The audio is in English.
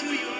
to you.